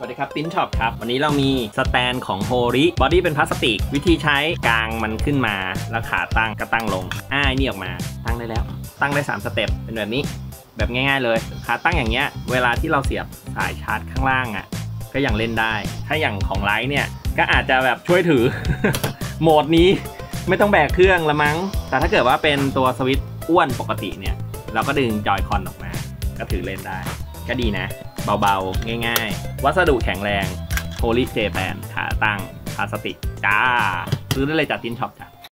สวัสดีครับติ้นช็อปครับ วันนี้เรามี stand ของ Hori body เป็นพลาสติก วิธีใช้กางมันขึ้นมา แล้วขาตั้งก็ตั้งลง ไอ้นี่ออกมา ตั้งได้แล้ว ตั้งได้ 3 step เป็นแบบนี้ แบบง่ายๆเลย ขาตั้งอย่างเงี้ย เวลาที่เราเสียบสายชาร์จข้างล่างอะ ก็ยังเล่นได้ ถ้าอย่างของ Lite เนี่ย ก็อาจจะแบบช่วยถือ โหมดนี้ไม่ต้องแบกเครื่องละมั้ง แต่ถ้าเกิดว่าเป็นตัวสวิตช์อ้วนปกติเนี่ย เราก็ดึง Joy-Con ออกมา ก็ถือเล่นได้ ก็ดีนะ เบาๆ ง่ายๆ วัสดุแข็งแรงโพลิเจแปนขาตั้งพลาสติก จ้า ซื้อได้เลยจากจินช็อปจ้ะ